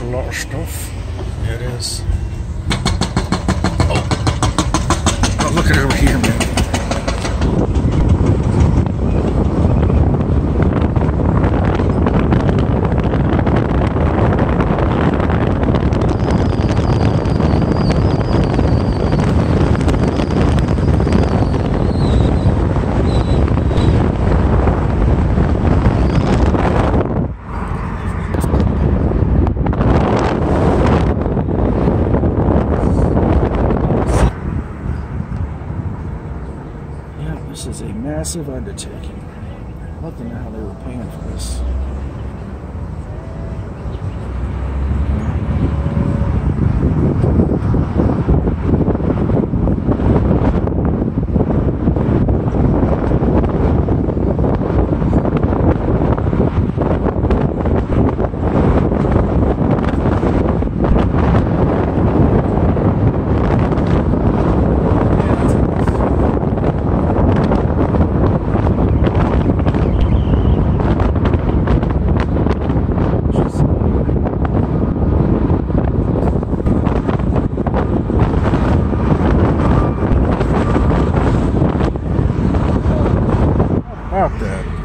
a lot of stuff. It is. Massive undertaking. I'd love to know how they were paying for this. About that.